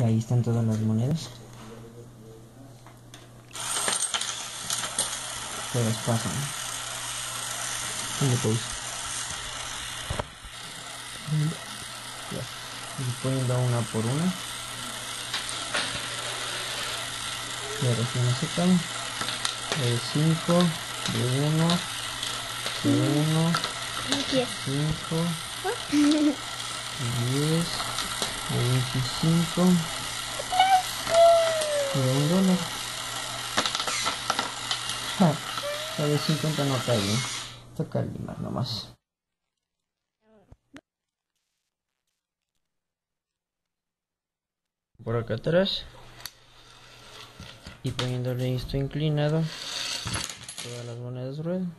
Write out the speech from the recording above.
Y ahí están todas las monedas. Todas pasan. Y poniendo una por una. Y ahora sí me secan. De 5, de 1, de 1, 5, 10, de 25, de 1 dólar. Ja, la de 50 no cae bien. Toca limar nomás. Por acá atrás. Y poniéndole esto inclinado, todas las monedas ruedan.